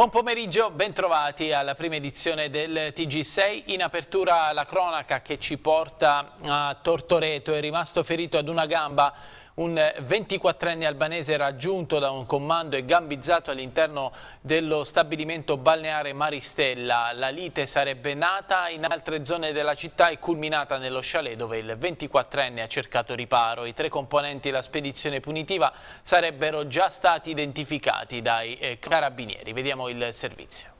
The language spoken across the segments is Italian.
Buon pomeriggio, bentrovati alla prima edizione del TG6. In apertura la cronaca che ci porta a Tortoreto, è rimasto ferito ad una gamba un 24enne albanese raggiunto da un comando e gambizzato all'interno dello stabilimento balneare Maristella. La lite sarebbe nata in altre zone della città e culminata nello chalet dove il 24enne ha cercato riparo. I tre componenti della spedizione punitiva sarebbero già stati identificati dai eh, carabinieri. Vediamo il servizio.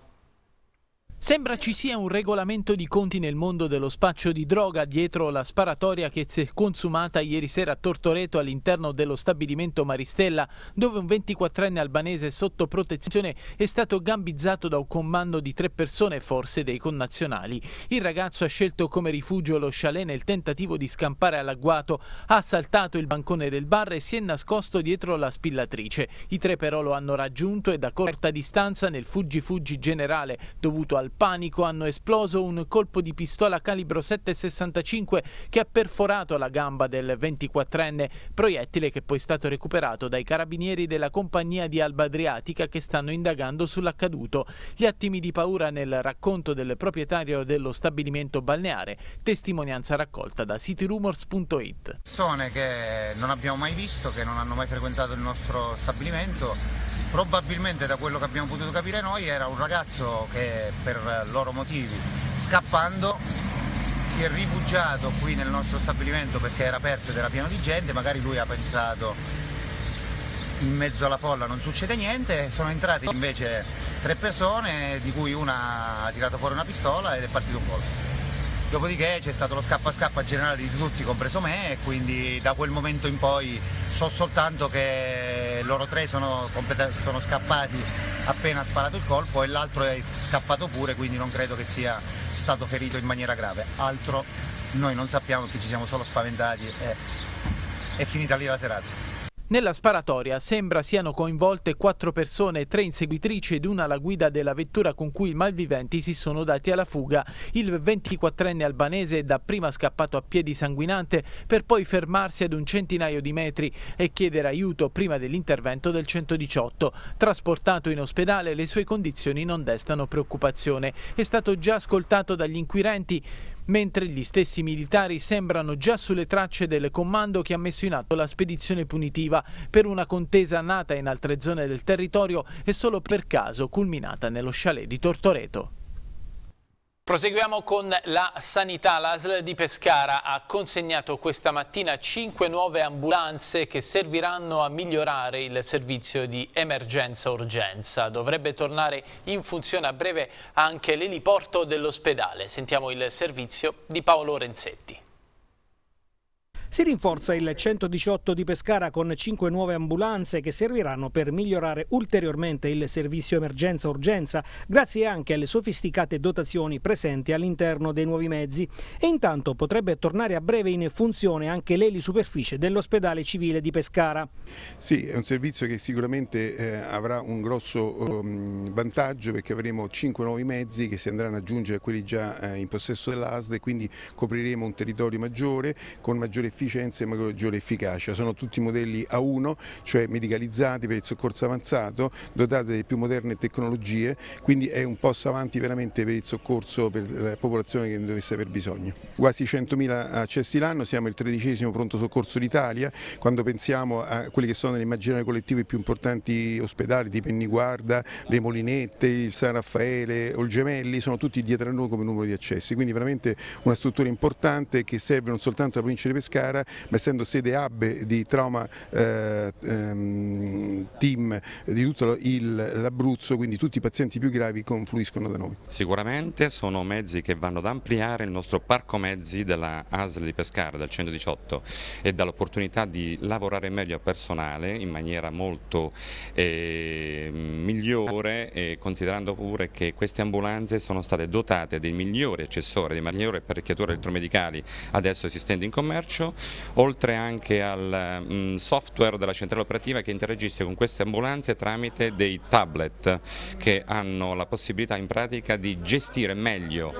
Sembra ci sia un regolamento di conti nel mondo dello spaccio di droga dietro la sparatoria che si è consumata ieri sera a Tortoreto all'interno dello stabilimento Maristella, dove un 24enne albanese sotto protezione è stato gambizzato da un comando di tre persone, forse dei connazionali. Il ragazzo ha scelto come rifugio lo chalet nel tentativo di scampare all'agguato, ha saltato il bancone del bar e si è nascosto dietro la spillatrice. I tre però lo hanno raggiunto e da corta distanza nel fuggi-fuggi generale dovuto al panico hanno esploso un colpo di pistola calibro 7,65 che ha perforato la gamba del 24enne, proiettile che poi è stato recuperato dai carabinieri della compagnia di Alba Adriatica che stanno indagando sull'accaduto. Gli attimi di paura nel racconto del proprietario dello stabilimento balneare, testimonianza raccolta da cityrumors.it. Persone che non abbiamo mai visto, che non hanno mai frequentato il nostro stabilimento probabilmente da quello che abbiamo potuto capire noi era un ragazzo che per loro motivi scappando si è rifugiato qui nel nostro stabilimento perché era aperto ed era pieno di gente, magari lui ha pensato in mezzo alla folla non succede niente, sono entrati invece tre persone di cui una ha tirato fuori una pistola ed è partito un colpo. Dopodiché c'è stato lo scappa scappa generale di tutti, compreso me, e quindi da quel momento in poi so soltanto che loro tre sono, sono scappati appena sparato il colpo e l'altro è scappato pure, quindi non credo che sia stato ferito in maniera grave. Altro noi non sappiamo che ci siamo solo spaventati e è finita lì la serata. Nella sparatoria sembra siano coinvolte quattro persone, tre inseguitrici ed una alla guida della vettura con cui i malviventi si sono dati alla fuga. Il 24enne albanese dapprima scappato a piedi sanguinante per poi fermarsi ad un centinaio di metri e chiedere aiuto prima dell'intervento del 118. Trasportato in ospedale le sue condizioni non destano preoccupazione. È stato già ascoltato dagli inquirenti mentre gli stessi militari sembrano già sulle tracce del comando che ha messo in atto la spedizione punitiva per una contesa nata in altre zone del territorio e solo per caso culminata nello chalet di Tortoreto. Proseguiamo con la sanità. L'ASL di Pescara ha consegnato questa mattina cinque nuove ambulanze che serviranno a migliorare il servizio di emergenza-urgenza. Dovrebbe tornare in funzione a breve anche l'eliporto dell'ospedale. Sentiamo il servizio di Paolo Renzetti. Si rinforza il 118 di Pescara con 5 nuove ambulanze che serviranno per migliorare ulteriormente il servizio emergenza-urgenza, grazie anche alle sofisticate dotazioni presenti all'interno dei nuovi mezzi. E intanto potrebbe tornare a breve in funzione anche l'elisuperficie dell'ospedale civile di Pescara. Sì, è un servizio che sicuramente eh, avrà un grosso um, vantaggio perché avremo 5 nuovi mezzi che si andranno ad aggiungere a quelli già eh, in possesso dell'ASD e quindi copriremo un territorio maggiore con maggiore efficacia efficienza e maggiore efficacia. Sono tutti modelli A1, cioè medicalizzati per il soccorso avanzato, dotati delle più moderne tecnologie, quindi è un passo avanti veramente per il soccorso per la popolazione che ne dovesse aver bisogno. Quasi 100.000 accessi l'anno, siamo il tredicesimo pronto soccorso d'Italia, quando pensiamo a quelli che sono nell'immaginario collettivo i più importanti ospedali, tipo Penniguarda, le Molinette, il San Raffaele o il Gemelli, sono tutti dietro a noi come numero di accessi, quindi veramente una struttura importante che serve non soltanto alla provincia di Pescara, Pescara, ma essendo sede hub di trauma eh, ehm, team di tutto l'Abruzzo, quindi tutti i pazienti più gravi confluiscono da noi. Sicuramente sono mezzi che vanno ad ampliare il nostro parco mezzi della ASL di Pescara del 118 e dall'opportunità di lavorare meglio a personale in maniera molto eh, migliore e considerando pure che queste ambulanze sono state dotate dei migliori accessori, dei migliori apparecchiature elettromedicali adesso esistenti in commercio oltre anche al mm, software della centrale operativa che interagisce con queste ambulanze tramite dei tablet che hanno la possibilità in pratica di gestire meglio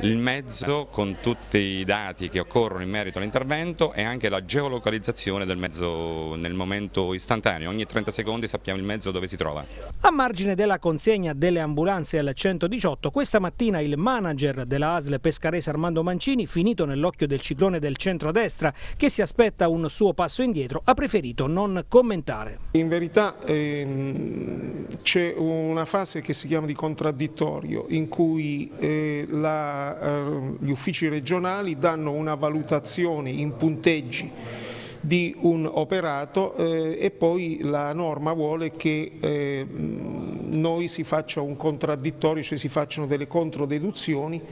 il mezzo con tutti i dati che occorrono in merito all'intervento e anche la geolocalizzazione del mezzo nel momento istantaneo, ogni 30 secondi sappiamo il mezzo dove si trova. A margine della consegna delle ambulanze al 118, questa mattina il manager della ASL Pescarese Armando Mancini, finito nell'occhio del ciclone del centrodestra, che si aspetta un suo passo indietro, ha preferito non commentare. In verità ehm, c'è una fase che si chiama di contraddittorio, in cui eh, la, eh, gli uffici regionali danno una valutazione in punteggi di un operato eh, e poi la norma vuole che eh, noi si faccia un contraddittorio, cioè si facciano delle controdeduzioni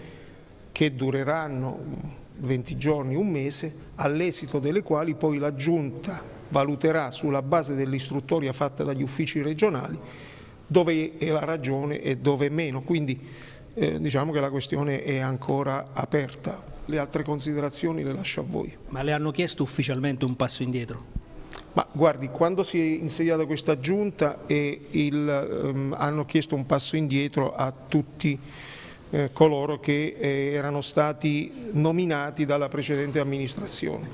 che dureranno 20 giorni, un mese, all'esito delle quali poi la Giunta valuterà sulla base dell'istruttoria fatta dagli uffici regionali dove è la ragione e dove meno. Quindi eh, diciamo che la questione è ancora aperta le altre considerazioni le lascio a voi. Ma le hanno chiesto ufficialmente un passo indietro? Ma guardi, quando si è insediata questa giunta il, um, hanno chiesto un passo indietro a tutti eh, coloro che eh, erano stati nominati dalla precedente amministrazione.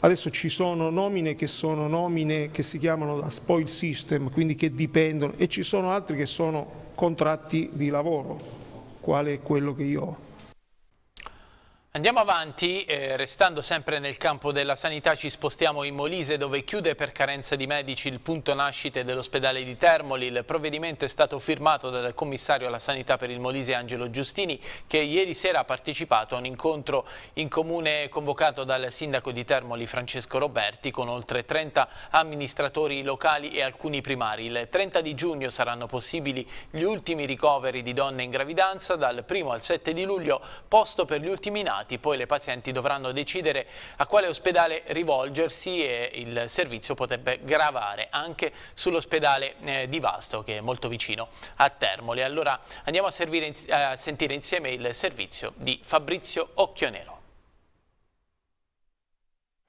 Adesso ci sono nomine che sono nomine che si chiamano da spoil system, quindi che dipendono, e ci sono altri che sono contratti di lavoro, quale è quello che io ho. Andiamo avanti, eh, restando sempre nel campo della sanità ci spostiamo in Molise dove chiude per carenza di medici il punto nascite dell'ospedale di Termoli. Il provvedimento è stato firmato dal commissario alla sanità per il Molise Angelo Giustini che ieri sera ha partecipato a un incontro in comune convocato dal sindaco di Termoli Francesco Roberti con oltre 30 amministratori locali e alcuni primari. Il 30 di giugno saranno possibili gli ultimi ricoveri di donne in gravidanza, dal 1 al 7 di luglio posto per gli ultimi nati contaminati, poi le pazienti dovranno decidere a quale ospedale rivolgersi e il servizio potrebbe gravare anche sull'ospedale eh, di Vasto che è molto vicino a Termoli. Allora andiamo a, servire, a sentire insieme il servizio di Fabrizio Occhionero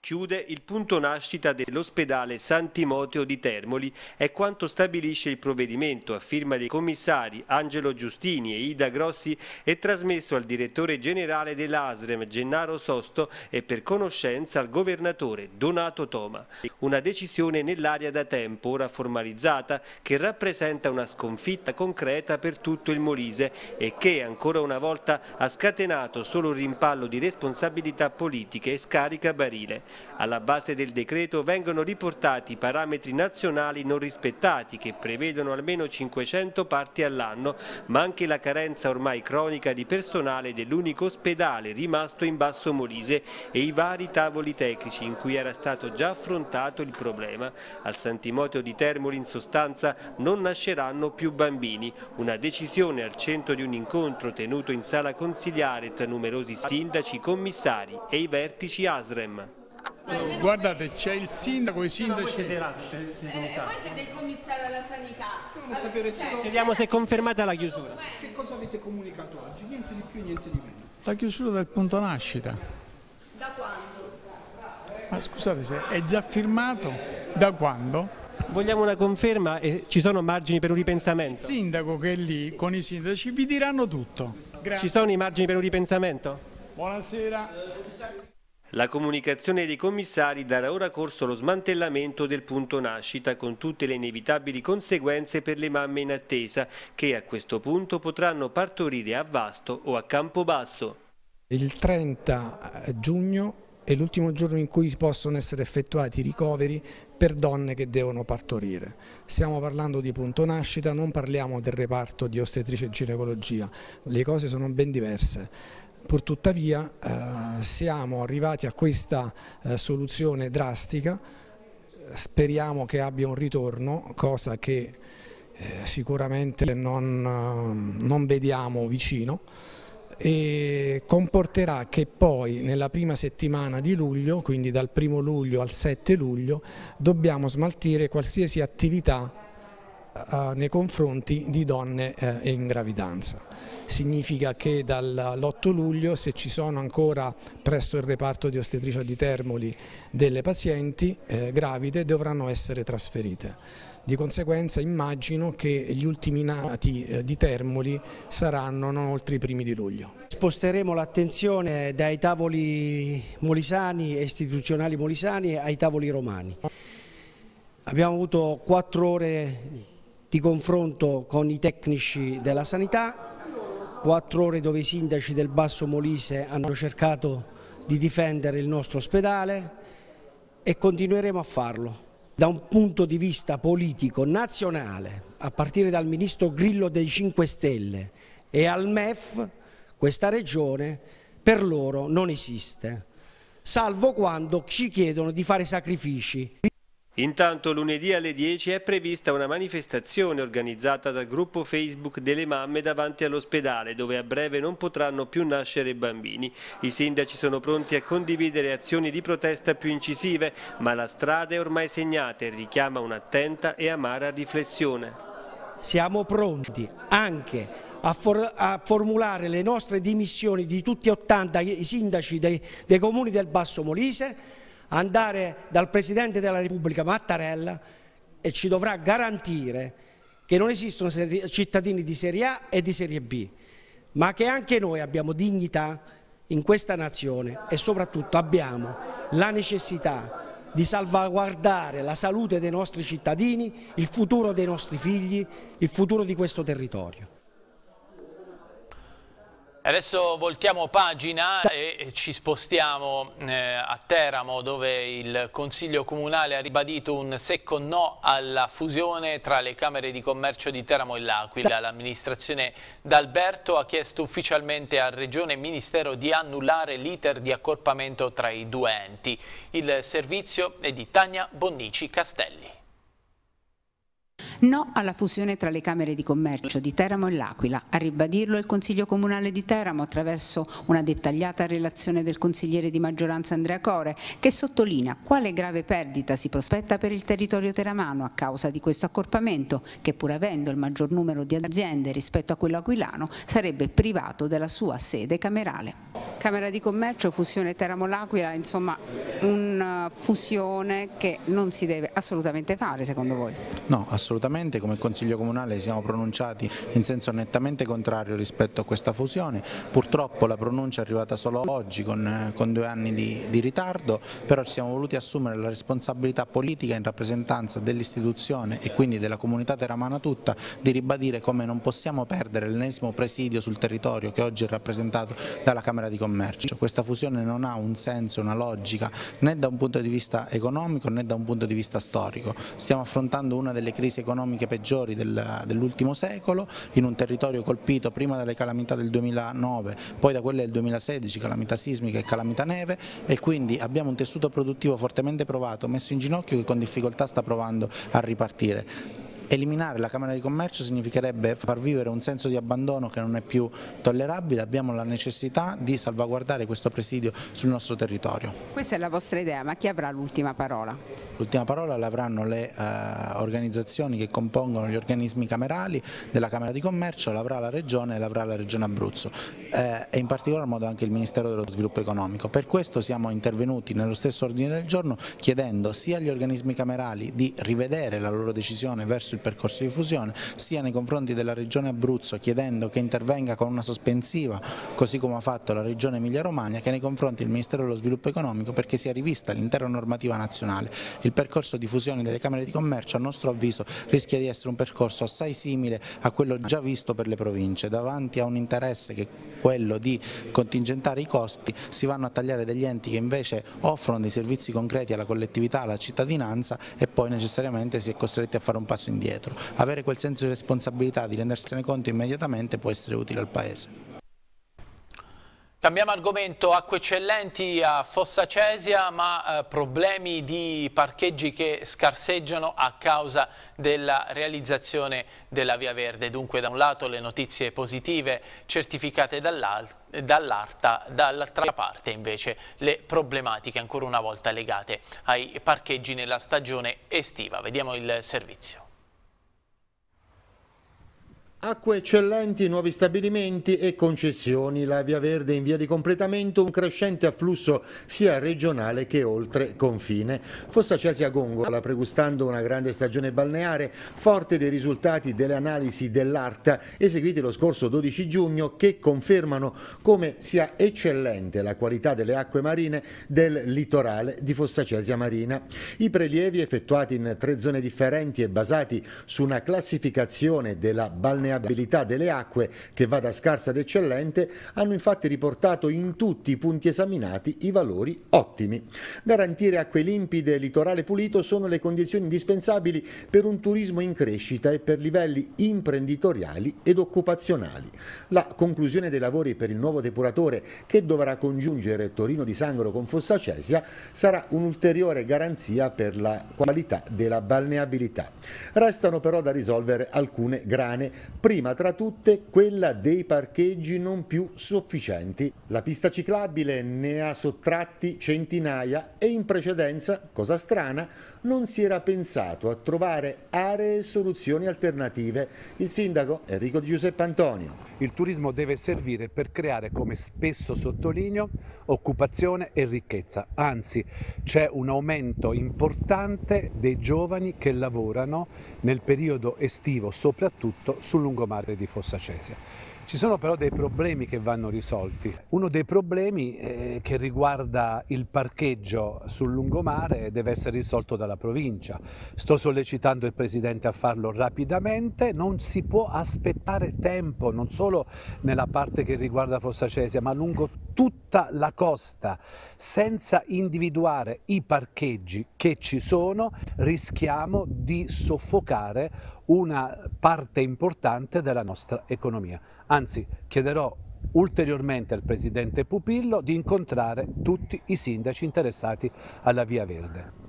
chiude il punto nascita dell'ospedale San Timoteo di Termoli è quanto stabilisce il provvedimento a firma dei commissari Angelo Giustini e Ida Grossi e trasmesso al direttore generale dell'ASREM Gennaro Sosto e per conoscenza al governatore Donato Toma. Una decisione nell'aria da tempo ora formalizzata che rappresenta una sconfitta concreta per tutto il Molise e che ancora una volta ha scatenato solo un rimpallo di responsabilità politiche e scarica barile. Alla base del decreto vengono riportati parametri nazionali non rispettati che prevedono almeno 500 parti all'anno, ma anche la carenza ormai cronica di personale dell'unico ospedale rimasto in Basso Molise e i vari tavoli tecnici in cui era stato già affrontato il problema. Al San Timoteo di Termoli in sostanza non nasceranno più bambini, una decisione al centro di un incontro tenuto in sala consigliare tra numerosi sindaci, commissari e i vertici ASREM. Guardate, c'è il sindaco, i sindaci. Voi siete là, siete, siete eh, voi siete il commissario alla sanità. Allora, cioè, Chiediamo se è confermata la chiusura. Che cosa avete comunicato oggi? Niente di più, niente di meno. La chiusura del punto nascita. Da quando? Ma scusate, se è già firmato, da quando? Vogliamo una conferma e ci sono margini per un ripensamento? Il sindaco che è lì con i sindaci vi diranno tutto. Grazie. Ci sono i margini per un ripensamento? Buonasera. La comunicazione dei commissari darà ora corso allo smantellamento del punto nascita con tutte le inevitabili conseguenze per le mamme in attesa che a questo punto potranno partorire a Vasto o a Campobasso. Il 30 eh, giugno è l'ultimo giorno in cui possono essere effettuati i ricoveri per donne che devono partorire. Stiamo parlando di punto nascita, non parliamo del reparto di ostetrice e ginecologia, le cose sono ben diverse. Purtuttavia eh, siamo arrivati a questa eh, soluzione drastica, speriamo che abbia un ritorno, cosa che eh, sicuramente non, non vediamo vicino e comporterà che poi nella prima settimana di luglio, quindi dal primo luglio al 7 luglio, dobbiamo smaltire qualsiasi attività uh, nei confronti di donne uh, in gravidanza. Significa che dall'8 luglio se ci sono ancora presso il reparto di ostetricia di Termoli delle pazienti eh, gravide dovranno essere trasferite. Di conseguenza immagino che gli ultimi nati eh, di Termoli saranno non oltre i primi di luglio. Sposteremo l'attenzione dai tavoli molisani istituzionali molisani ai tavoli romani. Abbiamo avuto quattro ore di confronto con i tecnici della sanità, quattro ore dove i sindaci del Basso Molise hanno cercato di difendere il nostro ospedale e continueremo a farlo da un punto di vista politico nazionale, a partire dal ministro Grillo dei 5 Stelle e al MEF, questa regione per loro non esiste, salvo quando ci chiedono di fare sacrifici. Intanto lunedì alle 10 è prevista una manifestazione organizzata dal gruppo Facebook delle mamme davanti all'ospedale dove a breve non potranno più nascere bambini. I sindaci sono pronti a condividere azioni di protesta più incisive ma la strada è ormai segnata e richiama un'attenta e amara riflessione. Siamo pronti anche a, for a, formulare le nostre dimissioni di tutti e 80 i sindaci dei, dei comuni del Basso Molise andare dal Presidente della Repubblica Mattarella e ci dovrà garantire che non esistono cittadini di serie A e di serie B, ma che anche noi abbiamo dignità in questa nazione e soprattutto abbiamo la necessità di salvaguardare la salute dei nostri cittadini, il futuro dei nostri figli, il futuro di questo territorio. Adesso voltiamo pagina e ci spostiamo eh, a Teramo dove il Consiglio Comunale ha ribadito un secco no alla fusione tra le Camere di Commercio di Teramo e L'Aquila. L'amministrazione d'Alberto ha chiesto ufficialmente a Regione e Ministero di annullare l'iter di accorpamento tra i due enti. Il servizio è di Tania Bonnici Castelli. No alla fusione tra le Camere di Commercio di Teramo e L'Aquila. A ribadirlo il Consiglio Comunale di Teramo attraverso una dettagliata relazione del consigliere di maggioranza Andrea Core che sottolinea quale grave perdita si prospetta per il territorio teramano a causa di questo accorpamento che pur avendo il maggior numero di aziende rispetto a quello aquilano sarebbe privato della sua sede camerale. Camera di Commercio, fusione Teramo-L'Aquila, insomma una fusione che non si deve assolutamente fare secondo voi? No, assolutamente assolutamente, come Consiglio Comunale siamo pronunciati in senso nettamente contrario rispetto a questa fusione, purtroppo la pronuncia è arrivata solo oggi con, con due anni di, di, ritardo, però ci siamo voluti assumere la responsabilità politica in rappresentanza dell'istituzione e quindi della comunità teramana tutta di ribadire come non possiamo perdere l'ennesimo presidio sul territorio che oggi è rappresentato dalla Camera di Commercio. Questa fusione non ha un senso, una logica né da un punto di vista economico né da un punto di vista storico. Stiamo affrontando una delle crisi economiche economiche peggiori del, dell'ultimo secolo, in un territorio colpito prima dalle calamità del 2009, poi da quelle del 2016, calamità sismica e calamità neve e quindi abbiamo un tessuto produttivo fortemente provato, messo in ginocchio che con difficoltà sta provando a ripartire. Eliminare la Camera di Commercio significherebbe far vivere un senso di abbandono che non è più tollerabile, abbiamo la necessità di salvaguardare questo presidio sul nostro territorio. Questa è la vostra idea, ma chi avrà l'ultima parola? L'ultima parola l'avranno le eh, organizzazioni che compongono gli organismi camerali della Camera di Commercio, l'avrà la Regione e l'avrà la Regione Abruzzo eh, e in particolar modo anche il Ministero dello Sviluppo Economico. Per questo siamo intervenuti nello stesso ordine del giorno chiedendo sia agli organismi camerali di rivedere la loro decisione verso il percorso di fusione, sia nei confronti della Regione Abruzzo chiedendo che intervenga con una sospensiva, così come ha fatto la Regione Emilia Romagna, che nei confronti del Ministero dello Sviluppo Economico perché sia rivista l'intera normativa nazionale. Il percorso di fusione delle Camere di Commercio a nostro avviso rischia di essere un percorso assai simile a quello già visto per le province, davanti a un interesse che è quello di contingentare i costi, si vanno a tagliare degli enti che invece offrono dei servizi concreti alla collettività, alla cittadinanza e poi necessariamente si è costretti a fare un passo indietro indietro. Avere quel senso di responsabilità, di rendersene conto immediatamente può essere utile al Paese. Cambiamo argomento, acque eccellenti a Fossa Cesia ma eh, problemi di parcheggi che scarseggiano a causa della realizzazione della Via Verde. Dunque da un lato le notizie positive certificate dall'Arta, dall'altra parte invece le problematiche ancora una volta legate ai parcheggi nella stagione estiva. Vediamo il servizio. Acque eccellenti, nuovi stabilimenti e concessioni. La Via Verde in via di completamento, un crescente afflusso sia regionale che oltre confine. Fossa Cesia Gongola, pregustando una grande stagione balneare, forte dei risultati delle analisi dell'ARTA eseguiti lo scorso 12 giugno che confermano come sia eccellente la qualità delle acque marine del litorale di Fossa Cesia Marina. I prelievi effettuati in tre zone differenti e basati su una classificazione della balneare balneabilità delle acque, che va da scarsa ad eccellente, hanno infatti riportato in tutti i punti esaminati i valori ottimi. Garantire acque limpide e litorale pulito sono le condizioni indispensabili per un turismo in crescita e per livelli imprenditoriali ed occupazionali. La conclusione dei lavori per il nuovo depuratore che dovrà congiungere Torino di Sangro con Fossa Cesia sarà un'ulteriore garanzia per la qualità della balneabilità. Restano però da risolvere alcune grane prima tra tutte quella dei parcheggi non più sufficienti. La pista ciclabile ne ha sottratti centinaia e in precedenza, cosa strana, non si era pensato a trovare aree e soluzioni alternative. Il sindaco Enrico Giuseppe Antonio. Il turismo deve servire per creare, come spesso sottolineo, occupazione e ricchezza. Anzi, c'è un aumento importante dei giovani che lavorano nel periodo estivo, soprattutto sul lungomare di Fossa Cesia. Ci sono però dei problemi che vanno risolti. Uno dei problemi eh, che riguarda il parcheggio sul lungomare deve essere risolto dalla provincia. Sto sollecitando il Presidente a farlo rapidamente, non si può aspettare tempo, non solo nella parte che riguarda Fossa Cesia, ma lungo tutta la costa. Senza individuare i parcheggi che ci sono rischiamo di soffocare una parte importante della nostra economia. Anzi, chiederò ulteriormente al Presidente Pupillo di incontrare tutti i sindaci interessati alla Via Verde.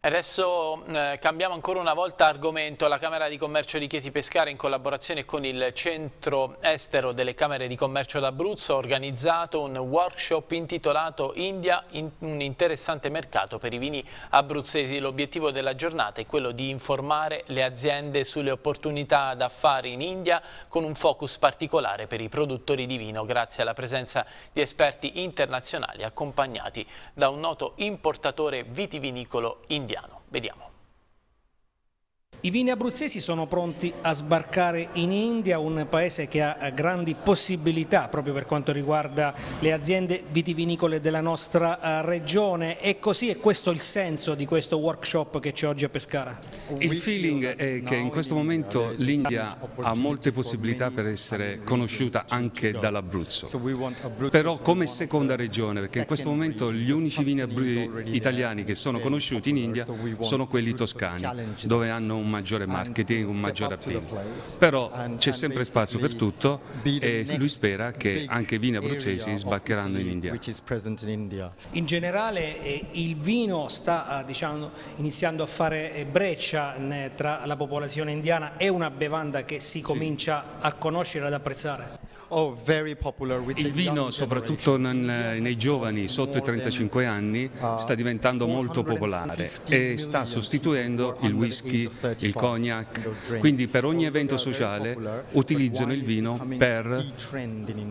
Adesso eh, cambiamo ancora una volta argomento. La Camera di Commercio di Chieti Pescara in collaborazione con il Centro Estero delle Camere di Commercio d'Abruzzo ha organizzato un workshop intitolato India, in un interessante mercato per i vini abruzzesi. L'obiettivo della giornata è quello di informare le aziende sulle opportunità d'affari in India con un focus particolare per i produttori di vino grazie alla presenza di esperti internazionali accompagnati da un noto importatore vitivinicolo indiano. Vediamo. I vini abruzzesi sono pronti a sbarcare in India, un paese che ha grandi possibilità proprio per quanto riguarda le aziende vitivinicole della nostra eh, regione e così è questo il senso di questo workshop che c'è oggi a Pescara? Il feeling è che in questo momento l'India ha molte possibilità per essere conosciuta anche dall'Abruzzo, però come seconda regione, perché in questo momento gli unici vini italiani che sono conosciuti in India sono quelli toscani, dove hanno un un maggiore marketing, un maggiore appeal. Però c'è sempre spazio per tutto e lui spera che anche i vini abruzzesi sbarcheranno in India. In generale eh, il vino sta eh, diciamo, iniziando a fare eh, breccia tra la popolazione indiana, è una bevanda che si comincia a conoscere ed apprezzare? Oh, il vino, soprattutto nei giovani sotto i 35 anni, uh, sta diventando molto popolare e sta sostituendo il whisky, il cognac, quindi per ogni evento sociale utilizzano il vino per,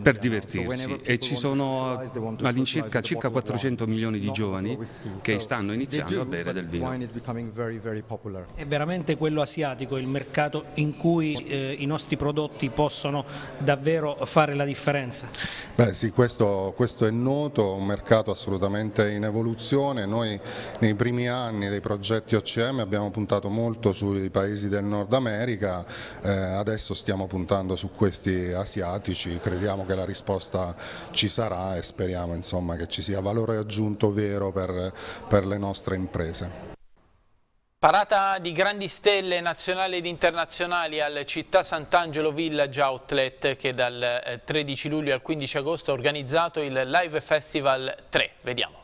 per divertirsi. E ci sono all'incirca circa 400 milioni di giovani che stanno iniziando a bere del vino. È veramente quello asiatico il mercato in cui eh, i nostri prodotti possono davvero fare la differenza? Beh sì, questo, questo, è noto, un mercato assolutamente in evoluzione, noi nei primi anni dei progetti OCM abbiamo puntato molto sui paesi del Nord America, eh, adesso stiamo puntando su questi asiatici, crediamo che la risposta ci sarà e speriamo insomma, che ci sia valore aggiunto vero per, per le nostre imprese. Parata di grandi stelle nazionali ed internazionali al Città Sant'Angelo Village Outlet che dal 13 eh, luglio al 15 agosto ha organizzato il Live Festival 3. Vediamo.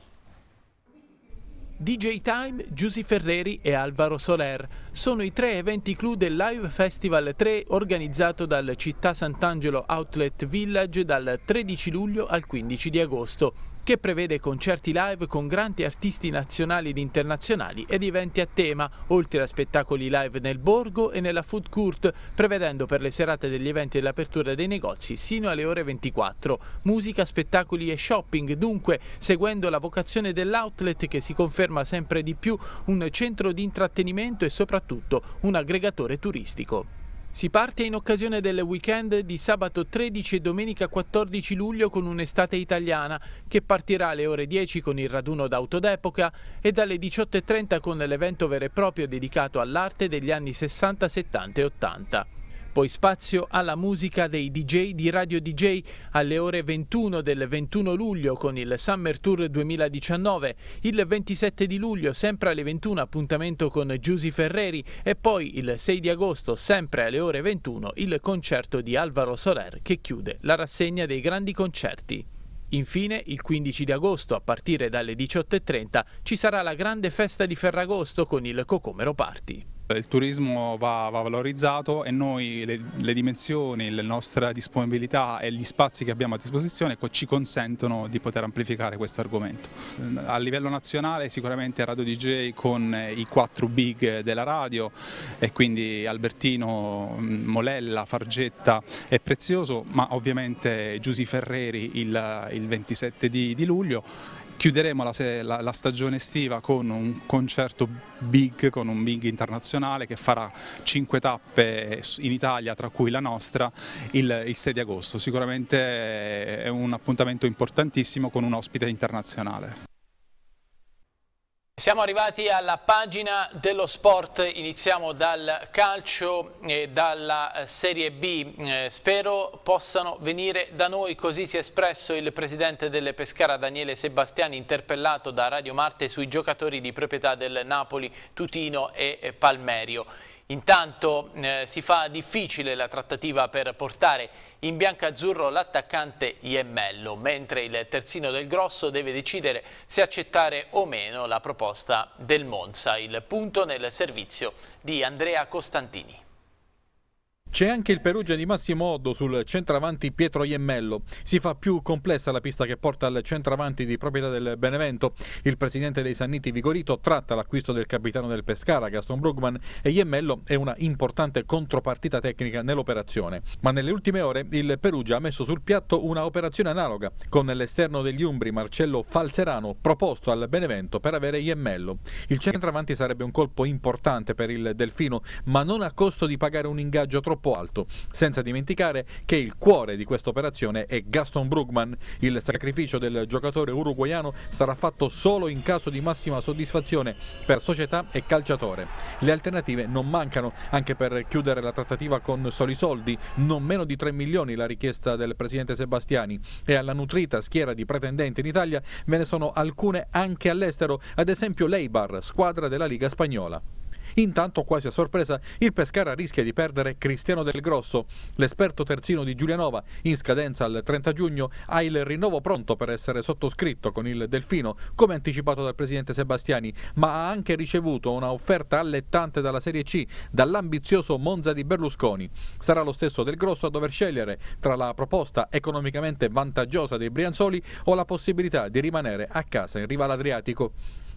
DJ Time, Giusy Ferreri e Alvaro Soler sono i tre eventi clou del Live Festival 3 organizzato dal Città Sant'Angelo Outlet Village dal 13 luglio al 15 di agosto. Che prevede concerti live con grandi artisti nazionali ed internazionali ed eventi a tema, oltre a spettacoli live nel borgo e nella food court, prevedendo per le serate degli eventi e l'apertura dei negozi sino alle ore 24. Musica, spettacoli e shopping, dunque, seguendo la vocazione dell'outlet che si conferma sempre di più un centro di intrattenimento e soprattutto un aggregatore turistico. Si parte in occasione del weekend di sabato 13 e domenica 14 luglio con un'estate italiana che partirà alle ore 10 con il raduno d'auto d'epoca e dalle 18.30 con l'evento vero e proprio dedicato all'arte degli anni 60, 70 e 80. Poi spazio alla musica dei DJ di Radio DJ alle ore 21 del 21 luglio con il Summer Tour 2019, il 27 di luglio sempre alle 21 appuntamento con Giusy Ferreri e poi il 6 di agosto sempre alle ore 21 il concerto di Alvaro Soler che chiude la rassegna dei grandi concerti. Infine, il 15 di agosto, a partire dalle 18.30, ci sarà la grande festa di Ferragosto con il Cocomero Party. Il turismo va, va valorizzato e noi le, le, dimensioni, la nostra disponibilità e gli spazi che abbiamo a disposizione ecco, ci consentono di poter amplificare questo argomento. A livello nazionale sicuramente Radio DJ con i quattro big della radio e quindi Albertino, Molella, Fargetta e Prezioso, ma ovviamente Giusy Ferreri il, il 27 di, di luglio Chiuderemo la, la, la, stagione estiva con un concerto big, con un big internazionale che farà cinque tappe in Italia, tra cui la nostra, il, il 6 di agosto. Sicuramente è un appuntamento importantissimo con un ospite internazionale. Siamo arrivati alla pagina dello sport, iniziamo dal calcio e dalla eh, Serie B. Eh, spero possano venire da noi, così si è espresso il presidente delle Pescara Daniele Sebastiani interpellato da Radio Marte sui giocatori di proprietà del Napoli, Tutino e Palmerio. Intanto eh, si fa difficile la trattativa per portare in bianco-azzurro l'attaccante Iemmello, mentre il terzino del Grosso deve decidere se accettare o meno la proposta del Monza. Il punto nel servizio di Andrea Costantini. C'è anche il Perugia di Massimo Oddo sul centravanti Pietro Iemmello. Si fa più complessa la pista che porta al centravanti di proprietà del Benevento. Il presidente dei Sanniti Vigorito tratta l'acquisto del capitano del Pescara, Gaston Brugman, e Iemmello è una importante contropartita tecnica nell'operazione. Ma nelle ultime ore il Perugia ha messo sul piatto una operazione analoga, con l'esterno degli Umbri Marcello Falzerano proposto al Benevento per avere Iemmello. Il centravanti sarebbe un colpo importante per il Delfino, ma non a costo di pagare un ingaggio troppo troppo alto, senza dimenticare che il cuore di questa operazione è Gaston Brugman. Il sacrificio del giocatore uruguaiano sarà fatto solo in caso di massima soddisfazione per società e calciatore. Le alternative non mancano anche per chiudere la trattativa con soli soldi, non meno di 3 milioni la richiesta del presidente Sebastiani e alla nutrita schiera di pretendenti in Italia ve ne sono alcune anche all'estero, ad esempio l'Eibar, squadra della Liga Spagnola. Intanto, quasi a sorpresa, il Pescara rischia di perdere Cristiano del Grosso. L'esperto terzino di Giulianova, in scadenza al 30 giugno, ha il rinnovo pronto per essere sottoscritto con il Delfino, come anticipato dal presidente Sebastiani, ma ha anche ricevuto una offerta allettante dalla Serie C, dall'ambizioso Monza di Berlusconi. Sarà lo stesso del Grosso a dover scegliere tra la proposta economicamente vantaggiosa dei Brianzoli o la possibilità di rimanere a casa in riva all'Adriatico.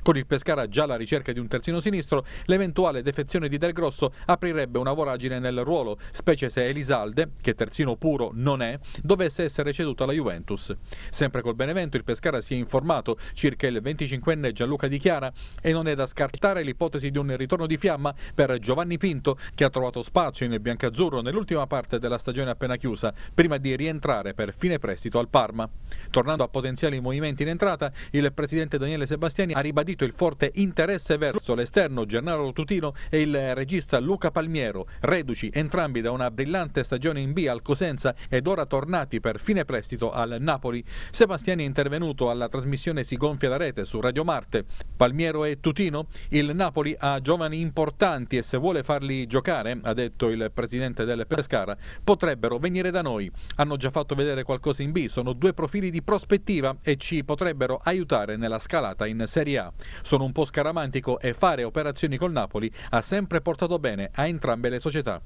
Con il Pescara già alla ricerca di un terzino sinistro, l'eventuale defezione di Del Grosso aprirebbe una voragine nel ruolo, specie se Elisalde, che terzino puro non è, dovesse essere ceduto alla Juventus. Sempre col Benevento il Pescara si è informato circa il 25enne Gianluca Di Chiara e non è da scartare l'ipotesi di un ritorno di fiamma per Giovanni Pinto, che ha trovato spazio in biancazzurro nell'ultima parte della stagione appena chiusa, prima di rientrare per fine prestito al Parma. Tornando a potenziali movimenti in entrata, il presidente Daniele Sebastiani ha ribadito ribadito il forte interesse verso l'esterno Gennaro Tutino e il regista Luca Palmiero, reduci entrambi da una brillante stagione in B al Cosenza ed ora tornati per fine prestito al Napoli. Sebastiani è intervenuto alla trasmissione Si gonfia la rete su Radio Marte. Palmiero e Tutino, il Napoli ha giovani importanti e se vuole farli giocare, ha detto il presidente del Pescara, potrebbero venire da noi. Hanno già fatto vedere qualcosa in B, sono due profili di prospettiva e ci potrebbero aiutare nella scalata in Serie A. Sono un po' scaramantico e fare operazioni col Napoli ha sempre portato bene a entrambe le società.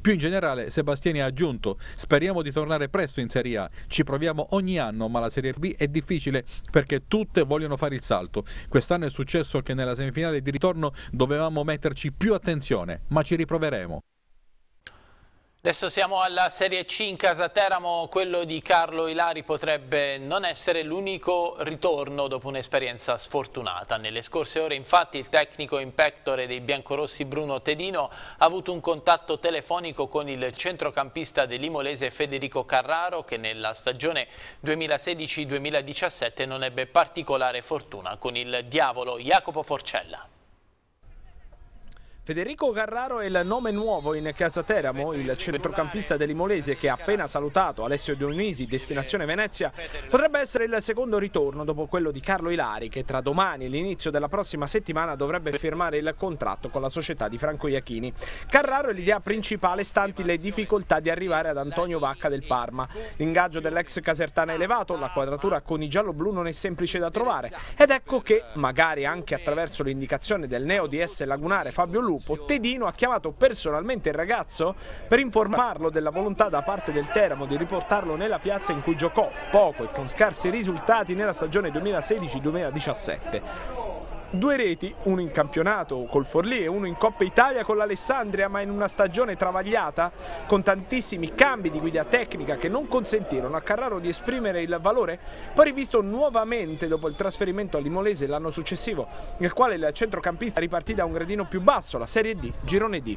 Più in generale Sebastiani ha aggiunto speriamo di tornare presto in Serie A, ci proviamo ogni anno ma la Serie B è difficile perché tutte vogliono fare il salto. Quest'anno è successo che nella semifinale di ritorno dovevamo metterci più attenzione, ma ci riproveremo. Adesso siamo alla Serie C in casa Teramo, quello di Carlo Ilari potrebbe non essere l'unico ritorno dopo un'esperienza sfortunata. Nelle scorse ore infatti il tecnico impettore dei biancorossi Bruno Tedino ha avuto un contatto telefonico con il centrocampista dell'Imolese Federico Carraro che nella stagione 2016-2017 non ebbe particolare fortuna con il diavolo Jacopo Forcella. Federico Carraro è il nome nuovo in Casa Teramo, il centrocampista dell'Imolese che ha appena salutato Alessio Dionisi, destinazione Venezia, potrebbe essere il secondo ritorno dopo quello di Carlo Ilari che tra domani e l'inizio della prossima settimana dovrebbe firmare il contratto con la società di Franco Iachini. Carraro è l'idea principale stanti le difficoltà di arrivare ad Antonio Vacca del Parma. L'ingaggio dell'ex Casertana è elevato, la quadratura con i giallo-blu non è semplice da trovare ed ecco che, magari anche attraverso l'indicazione del neo DS lagunare Fabio Lu, Lupo, Tedino ha chiamato personalmente il ragazzo per informarlo della volontà da parte del Teramo di riportarlo nella piazza in cui giocò poco e con scarsi risultati nella stagione 2016-2017 due reti, uno in campionato col Forlì e uno in Coppa Italia con l'Alessandria, ma in una stagione travagliata con tantissimi cambi di guida tecnica che non consentirono a Carraro di esprimere il valore, poi rivisto nuovamente dopo il trasferimento all'Imolese l'anno successivo, nel quale il centrocampista ripartì da un gradino più basso, la Serie D, Girone D.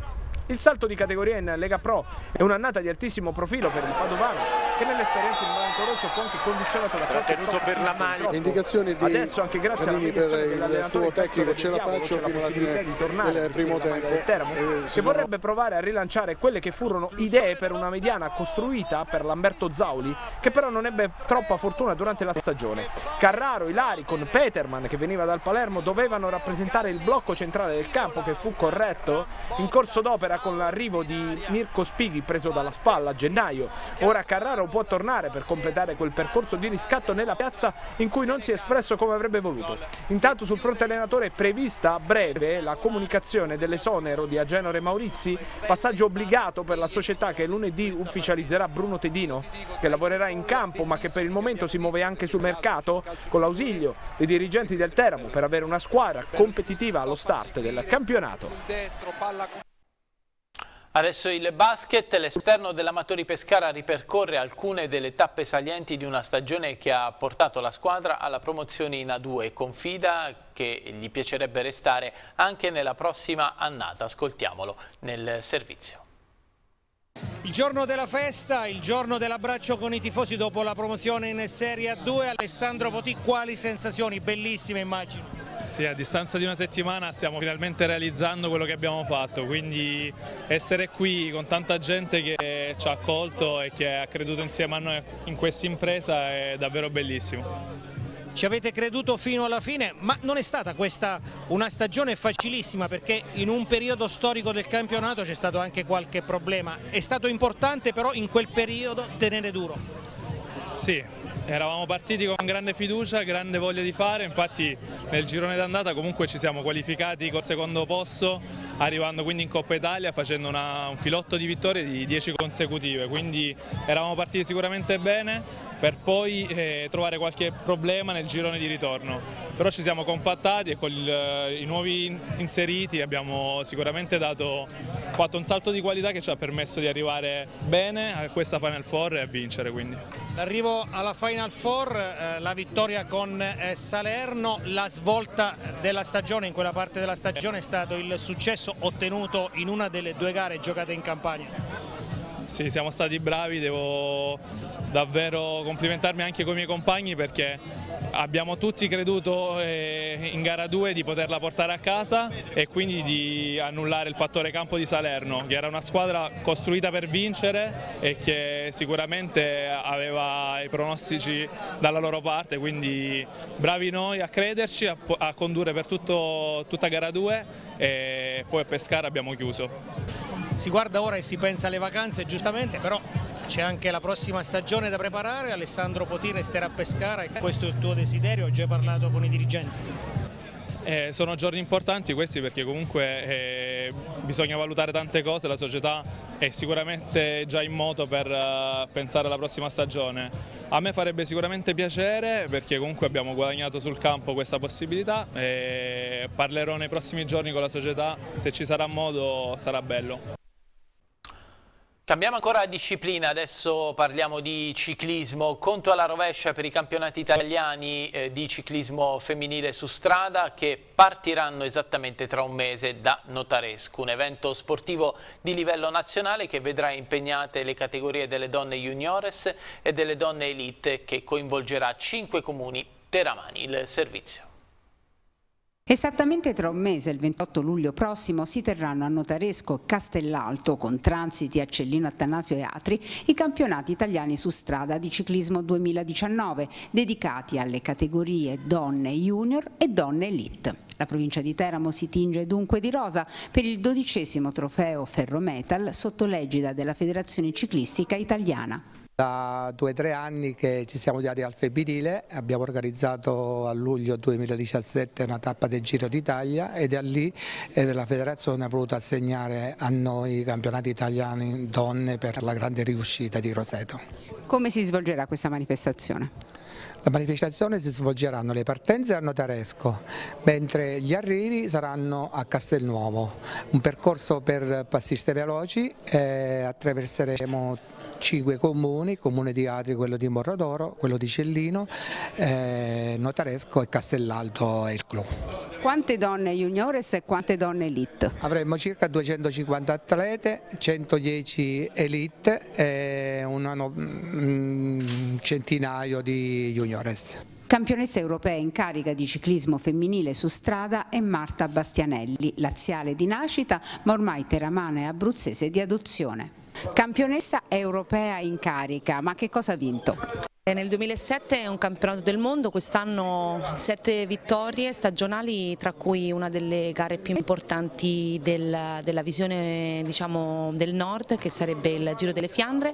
Il salto di categoria in Lega Pro è un'annata di altissimo profilo per il Padovano che nell'esperienza in Rosso fu anche condizionata da qualche tenuto per la maglia. Indicazioni di Adesso anche grazie alla per il suo tecnico ce la faccio fino alla fine di tornare del primo tempo del Teramo, eh, che sono... vorrebbe provare a rilanciare quelle che furono idee per una mediana costruita per Lamberto Zauli che però non ebbe troppa fortuna durante la stagione. Carraro, Ilari con Peterman che veniva dal Palermo dovevano rappresentare il blocco centrale del campo che fu corretto in corso d'opera con l'arrivo di Mirko Spighi preso dalla spalla a gennaio. Ora Carraro può tornare per completare quel percorso di riscatto nella piazza in cui non si è espresso come avrebbe voluto. Intanto sul fronte allenatore è prevista a breve la comunicazione dell'esonero di Agenore Maurizi, passaggio obbligato per la società che lunedì ufficializzerà Bruno Tedino, che lavorerà in campo ma che per il momento si muove anche sul mercato con l'ausilio dei dirigenti del Teramo per avere una squadra competitiva allo start del campionato. Adesso il basket, l'esterno dell'Amatori Pescara ripercorre alcune delle tappe salienti di una stagione che ha portato la squadra alla promozione in A2 e confida che gli piacerebbe restare anche nella prossima annata. Ascoltiamolo nel servizio. Il giorno della festa, il giorno dell'abbraccio con i tifosi dopo la promozione in Serie A2, Alessandro Potì, quali sensazioni? Bellissime immagino. Sì, a distanza di una settimana stiamo finalmente realizzando quello che abbiamo fatto, quindi essere qui con tanta gente che ci ha accolto e che ha creduto insieme a noi in questa impresa è davvero bellissimo. Ci avete creduto fino alla fine, ma non è stata questa una stagione facilissima perché in un periodo storico del campionato c'è stato anche qualche problema. È stato importante però in quel periodo tenere duro. Sì, eravamo partiti con grande fiducia, grande voglia di fare, infatti nel girone d'andata comunque ci siamo qualificati col secondo posto, arrivando quindi in Coppa Italia facendo una, un filotto di vittorie di 10 consecutive, quindi eravamo partiti sicuramente bene per poi eh, trovare qualche problema nel girone di ritorno, però ci siamo compattati e con il, i nuovi inseriti abbiamo sicuramente dato, fatto un salto di qualità che ci ha permesso di arrivare bene a questa Final Four e a vincere quindi. L'arrivo alla Final Four, eh, la vittoria con eh, Salerno, la svolta della stagione, in quella parte della stagione è stato il successo ottenuto in una delle due gare giocate in campagna. Sì, siamo stati bravi, devo davvero complimentarmi anche con i miei compagni perché abbiamo tutti creduto eh, in gara 2 di poterla portare a casa e quindi di annullare il fattore campo di Salerno, che era una squadra costruita per vincere e che sicuramente aveva i pronostici dalla loro parte, quindi bravi noi a crederci, a, condurre per tutto, tutta gara 2 e poi a Pescara abbiamo chiuso. Si guarda ora e si pensa alle vacanze giustamente, però c'è anche la prossima stagione da preparare, Alessandro Poti resterà a Pescara e questo è il tuo desiderio, hai già parlato con i dirigenti? Eh, sono giorni importanti questi perché comunque eh, bisogna valutare tante cose, la società è sicuramente già in moto per uh, pensare alla prossima stagione. A me farebbe sicuramente piacere perché comunque abbiamo guadagnato sul campo questa possibilità e parlerò nei prossimi giorni con la società, se ci sarà modo sarà bello. Cambiamo ancora disciplina, adesso parliamo di ciclismo, conto alla rovescia per i campionati italiani eh, di ciclismo femminile su strada che partiranno esattamente tra un mese da Notaresco, un evento sportivo di livello nazionale che vedrà impegnate le categorie delle donne juniores e delle donne elite che coinvolgerà cinque comuni teramani. Il servizio. Esattamente tra un mese, il 28 luglio prossimo, si terranno a Notaresco e Castellalto, con transiti a Cellino Attanasio e Atri, i campionati italiani su strada di ciclismo 2019, dedicati alle categorie donne junior e donne elite. La provincia di Teramo si tinge dunque di rosa per il dodicesimo trofeo Ferrometal sotto l'egida della Federazione Ciclistica Italiana. Da due o tre anni che ci siamo diati al femminile, abbiamo organizzato a luglio 2017 una tappa del Giro d'Italia e da lì eh, la federazione ha voluto assegnare a noi i campionati italiani donne per la grande riuscita di Roseto. Come si svolgerà questa manifestazione? La manifestazione si svolgeranno le partenze a Notaresco, mentre gli arrivi saranno a Castelnuovo. Un percorso per passiste veloci, eh, attraverseremo cinque comuni, comune di Atri, quello di Morrodoro, quello di Cellino, eh, Notaresco e Castellalto e il Clou. Quante donne juniores e quante donne elite? Avremo circa 250 atlete, 110 elite e un mm, centinaio di juniores. Campionessa europea in carica di ciclismo femminile su strada è Marta Bastianelli, laziale di nascita ma ormai teramana e abruzzese di adozione. Campionessa europea in carica, ma che cosa ha vinto? Nel 2007 è un campionato del mondo, quest'anno sette vittorie stagionali tra cui una delle gare più importanti del, della visione diciamo, del nord che sarebbe il Giro delle Fiandre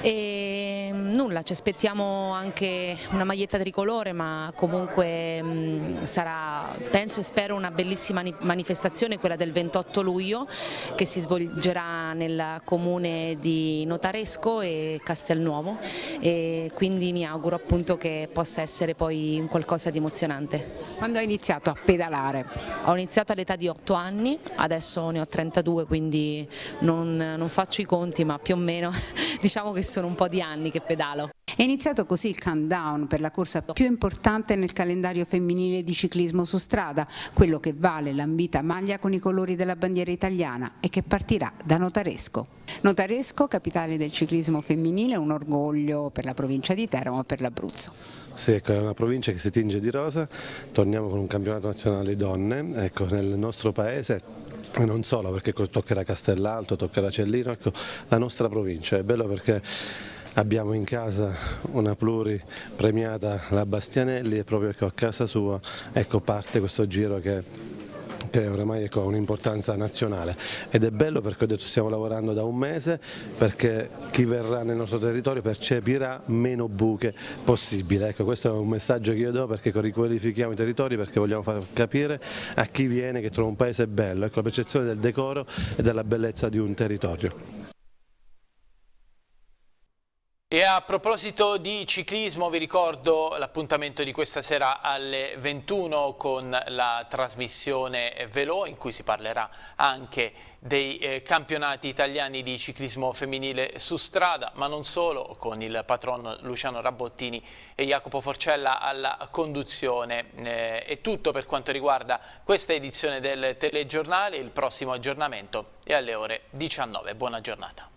e nulla, ci aspettiamo anche una maglietta tricolore ma comunque mh, sarà penso e spero una bellissima manifestazione quella del 28 luglio che si svolgerà nel comune di Notaresco e Castelnuovo e quindi mi auguro appunto che possa essere poi un qualcosa di emozionante. Quando hai iniziato a pedalare? Ho iniziato all'età di 8 anni, adesso ne ho 32 quindi non, non faccio i conti ma più o meno diciamo che sono un po' di anni che pedalo. È iniziato così il countdown per la corsa più importante nel calendario femminile di ciclismo su strada, quello che vale l'ambita maglia con i colori della bandiera italiana e che partirà da Notaresco. Notaresco, capitale del ciclismo femminile, un orgoglio per la provincia di Teramo e per l'Abruzzo. Sì, ecco, è una provincia che si tinge di rosa, torniamo con un campionato nazionale donne, ecco, nel nostro paese non solo perché toccherà Castellalto, toccherà Cellino, ecco, la nostra provincia è bello perché abbiamo in casa una pluri premiata la Bastianelli e proprio ecco, a casa sua ecco, parte questo giro che che oramai ecco, ha un'importanza nazionale ed è bello perché ho detto stiamo lavorando da un mese perché chi verrà nel nostro territorio percepirà meno buche possibile. Ecco, questo è un messaggio che io do perché riqualifichiamo i territori perché vogliamo far capire a chi viene che trova un paese bello, ecco, la percezione del decoro e della bellezza di un territorio. E a proposito di ciclismo vi ricordo l'appuntamento di questa sera alle 21 con la trasmissione Velo in cui si parlerà anche dei eh, campionati italiani di ciclismo femminile su strada ma non solo con il patron Luciano Rabottini e Jacopo Forcella alla conduzione. Eh, è tutto per quanto riguarda questa edizione del telegiornale, il prossimo aggiornamento è alle ore 19. Buona giornata.